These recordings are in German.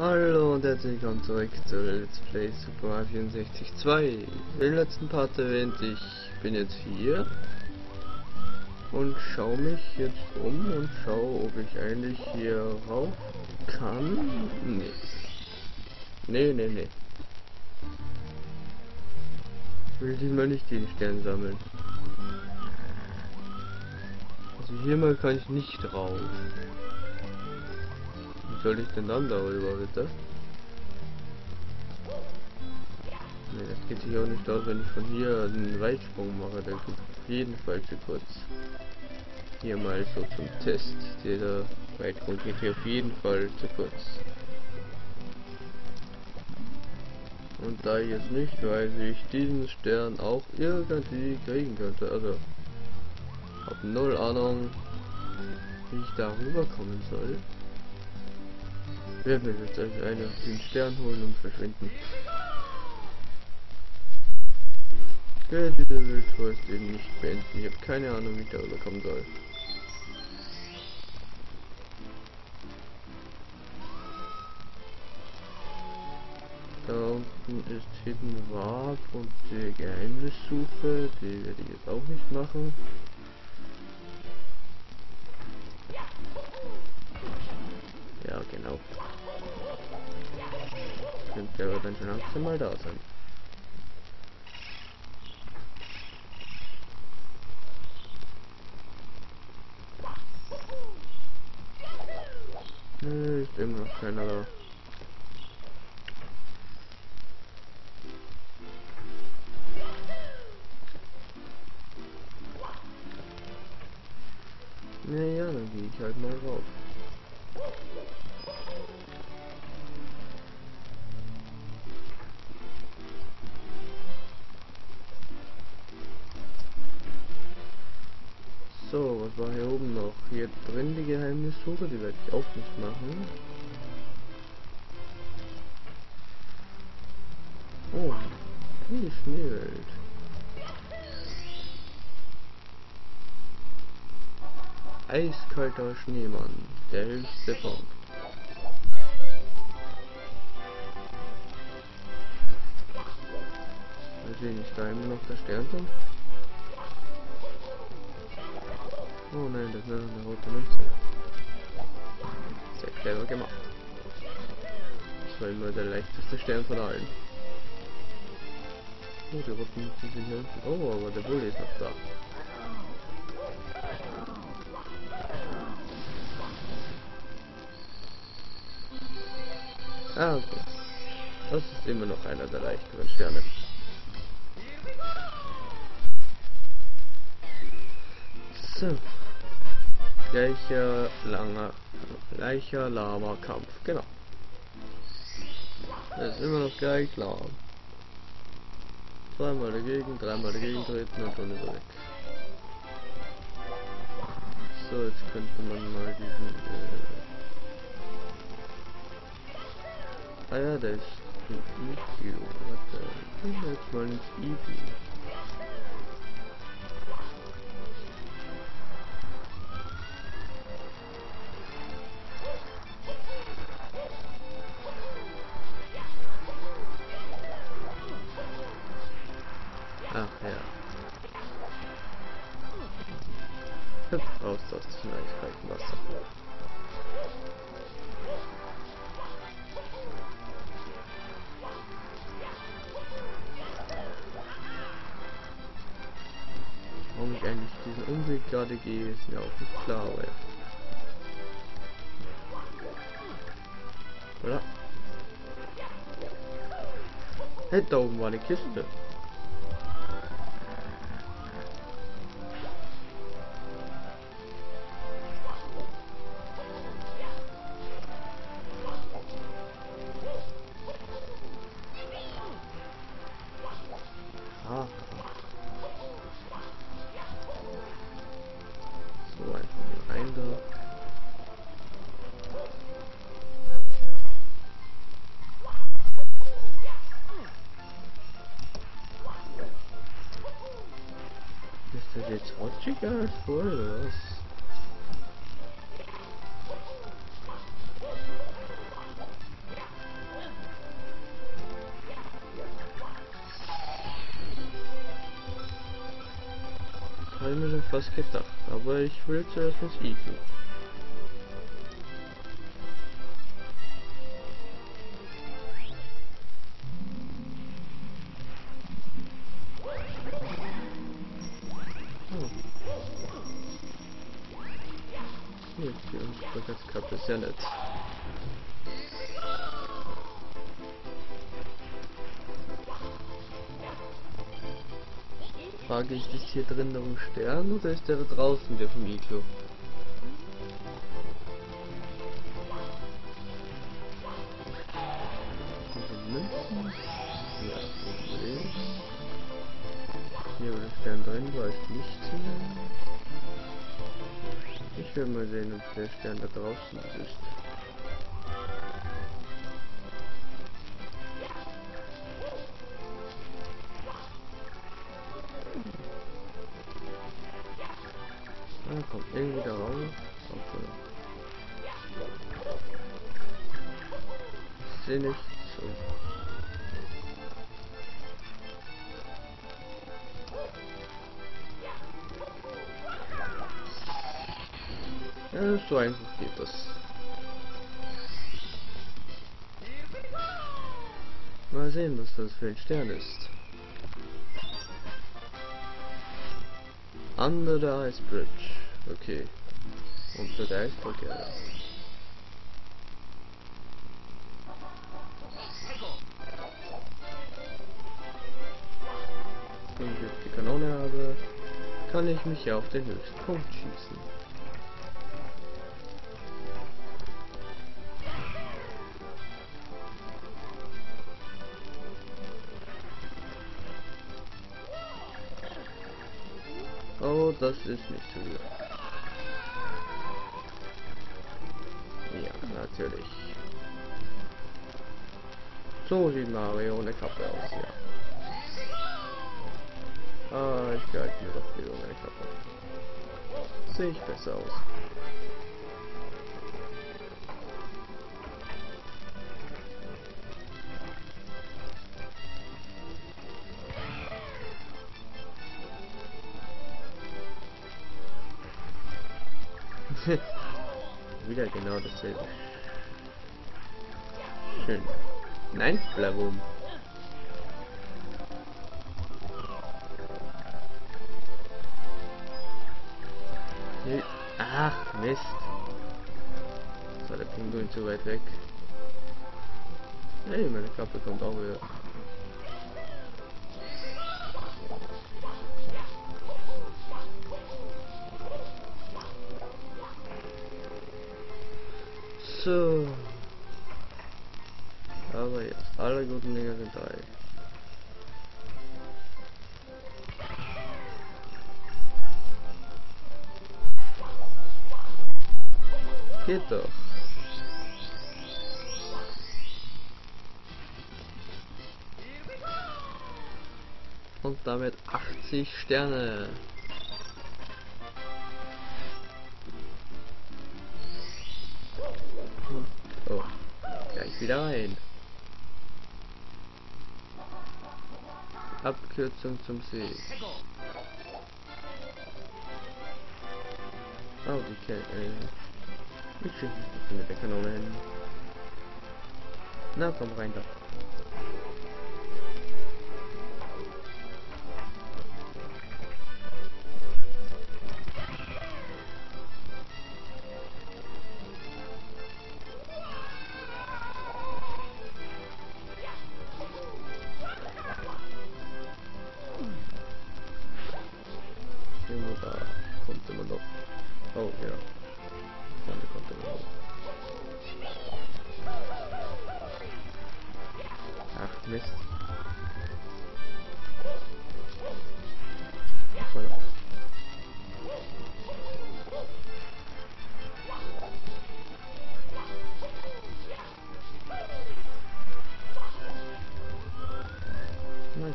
Hallo und herzlich willkommen zurück zu Let's Play Super Mario 64 2. Im letzten Part erwähnt, ich bin jetzt hier und schaue mich jetzt um und schaue, ob ich eigentlich hier rauf kann. Nee. Nee, nee, nee. Ich will diesmal nicht den Stern sammeln. Also hier mal kann ich nicht rauf soll ich denn dann darüber, bitte? Ne, das geht sich auch nicht aus, wenn ich von hier einen Weitsprung mache. Der geht auf jeden Fall zu kurz. Hier mal so zum Test. Dieser Weitsprung geht hier auf jeden Fall zu kurz. Und da ich jetzt nicht weiß, wie ich diesen Stern auch irgendwie kriegen könnte, also hab null Ahnung, wie ich darüber kommen soll. Wer will jetzt also einer den Stern holen und verschwinden? Ich werde diese Wildwurst eben nicht beenden. Ich habe keine Ahnung, wie ich darüber kommen soll. Da unten ist Hidden Warp und die Geheimnissuche. Die werde ich jetzt auch nicht machen. Ja, genau. Könnte aber dann schon langsam mal da sein. Nö, ist immer noch keiner da. Naja, was war hier oben noch? Hier drin die Geheimnissuche, die werde ich auch nicht machen. Oh, die Schneewelt. Eiskalter Schneemann, der höchste Punkt. Wir sehen nicht da immer noch der Sternturm. Oh nein, das ist eine rote Münze. Sehr clever gemacht. Das war immer der leichteste Stern von allen. Oh, die roten Münzen sind hier unten. Oh, aber der Bulle ist noch da. Ah, okay. Das ist immer noch einer der leichteren Sterne. So. Gleicher langer, gleicher lahmer Kampf, genau. Das ist immer noch gleich lahm. Zweimal dagegen, dreimal dagegen treten und schon ist weg. So, jetzt könnte man mal diesen, äh Ah ja, der ist ein Iglu. Warte, ich will jetzt mal ins Iglu. Raus aus diesem eiskalten Wasser. Warum ich eigentlich diesen Umweg gerade gehe, ist mir auch nicht klar, aber ja. Oder? Hey, da oben war eine Kiste. It's what you got for us. Habe mir schon fast gedacht, aber ich will zuerst was eaten. Hier, die Unsichtbarkeitskappe ist ja nett. Frage ich, ist hier drin noch ein Stern oder ist der da draußen, der vom Iglo? Hier war der Stern drin, war es nicht. Ich will mal sehen, ob der Stern da draußen ist. Ah, kommt irgendwie da raus. Okay. Ich sehe nichts. So. Ja, so einfach geht das. Mal sehen, was das für ein Stern ist. Under the Ice Bridge. Okay. Unter der Eisbrücke. ja. Wenn ich jetzt die Kanone habe, kann ich mich auf den höchsten Punkt schießen. Das ist nicht Höhe. Ja, natürlich. So sieht Mario ohne Kappe aus, ja. Ah, ich behalte mir doch wieder ohne Kappe. Sehe ich besser aus. Wieder genau dasselbe. Schön. Nein. Nee. Ach, Mist. Das war der Pinguin zu weit weg. Hey, meine Kappe kommt auch wieder. Geht doch. Und damit 80 Sterne. Oh, gleich wieder rein. Abkürzung zum See. Oh, die Kälte. Äh, mich mit der Kanone hin. Na, komm rein doch.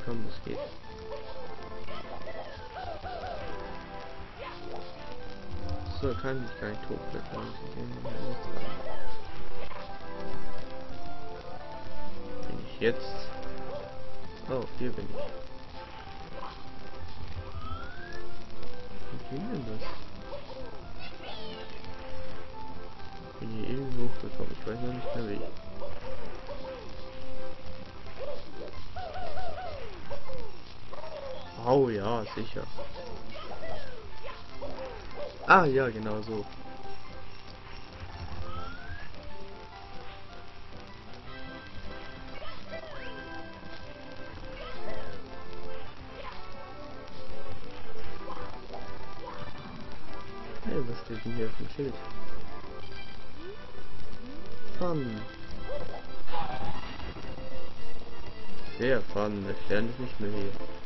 Na komm, das geht. So, kann ich gar nicht hochklettern. Bin ich jetzt? Oh, hier bin ich. Und ging denn das? Bin hier irgendwie hochgekommen, ich weiß noch nicht mehr wie. Sicher. Ah ja, genau so. Hey, was steht denn hier auf dem Schild? Fun. Sehr fun, der Stern ist nicht mehr hier.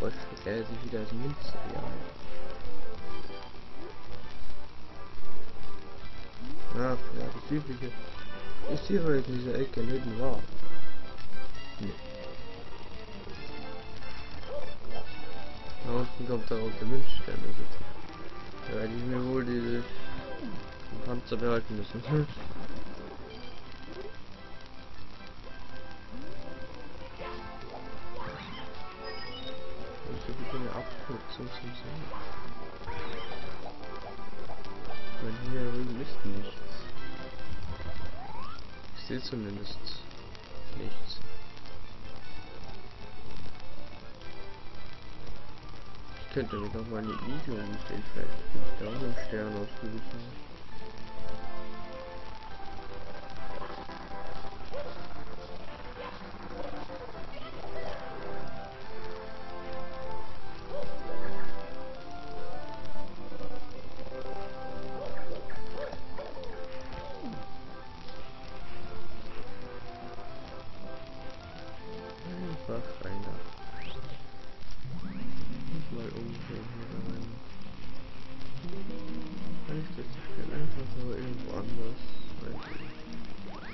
Voll er sich wieder als Münze ja. Ach ja, das übliche. Ist hier halt in dieser Ecke nicht wahr? Nee. Da unten kommt der rote Münzstern. Da werde ich mir wohl diese Panzer behalten müssen. Abkürzung zum Sehen. Weil hier drüben ist nichts. Ich sehe zumindest nichts. Ich könnte mir doch mal eine Video umstellen, vielleicht bin ich da auch einen Stern ausgewichen.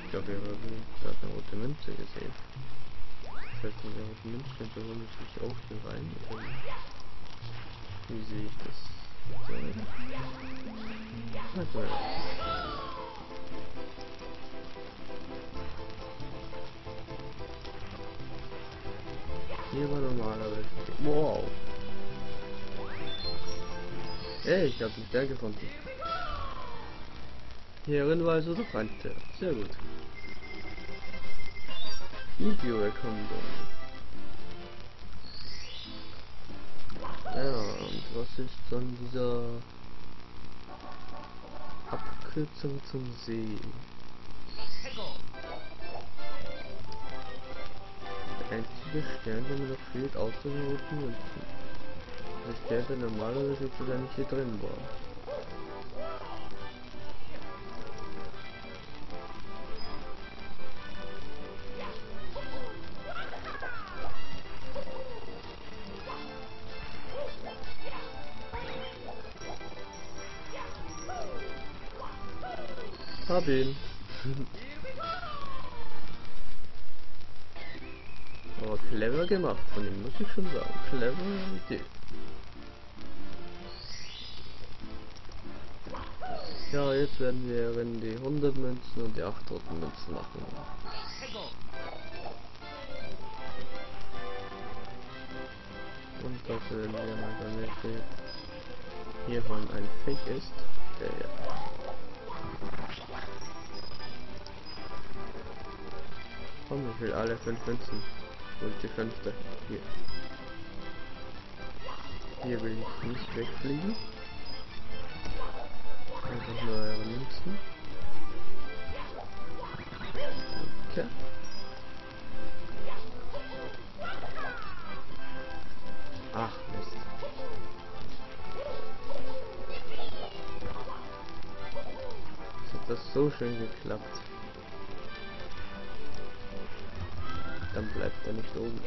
Ich glaube, wir haben gerade eine rote Münze gesehen. Das heißt, mit der roten Münze könnte hole ich mich auch hier rein. Wie sehe ich das? So. Also, Hier war normalerweise. Wow. Ey, ich habe einen Stern gefunden. Doch ein Stern. Sehr gut. Videoerkundung. Ja, und was ist dann dieser Abkürzung zum See? Der einzige Stern, der mir noch fehlt, außer den roten Münzen. Der, der normalerweise nicht hier drin war. Hab ihn. Aber clever gemacht von ihm, muss ich schon sagen. Clever Idee. Ja, jetzt werden wir die 100 Münzen und die 8 roten Münzen machen. Und dafür werden wir mal damit hiervon ein Fake ist, der ja Komm, ich will alle fünf Münzen. Und die fünfte. Hier. Hier will ich nicht wegfliegen. Einfach nur eure Münzen. Danke. Ach, Mist. Es hat das so schön geklappt. Dann bleibt er nicht oben.